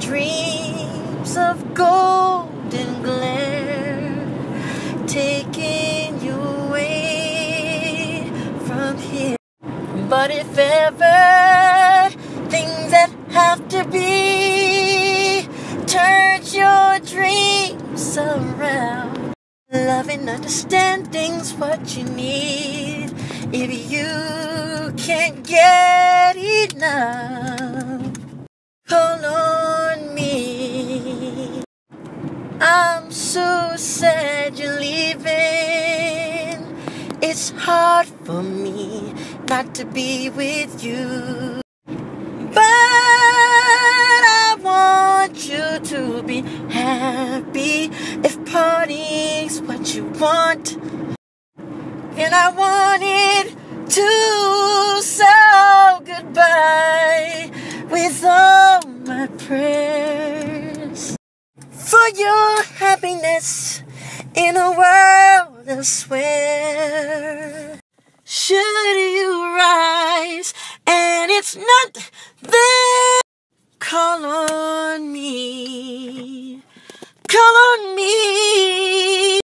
dreams of golden glare, taking you away from here. But if ever things that have to be turn your dreams around, love and understanding's what you need. If you can't get enough, so sad you're leaving. It's hard for me not to be with you. But I want you to be happy if party's what you want. And I want it to for your happiness in a world elsewhere. Should you rise and it's not there, call on me. Call on me.